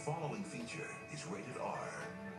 following feature is rated R.